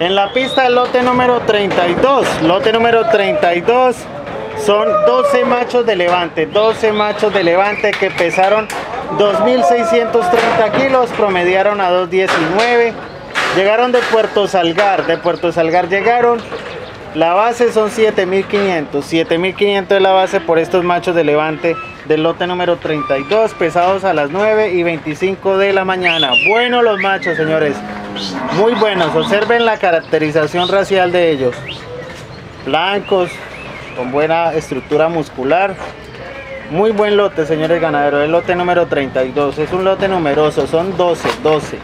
En la pista el lote número 32, lote número 32 son 12 machos de levante, 12 machos de levante que pesaron 2.630 kilos, promediaron a 2.19, llegaron de Puerto Salgar, de Puerto Salgar llegaron, la base son 7.500, 7.500 es la base por estos machos de levante del lote número 32, pesados a las 9 y 25 de la mañana. Buenos los machos, señores. Muy buenos. Observen la caracterización racial de ellos. Blancos, con buena estructura muscular. Muy buen lote, señores ganaderos. El lote número 32. Es un lote numeroso. Son 12, 12.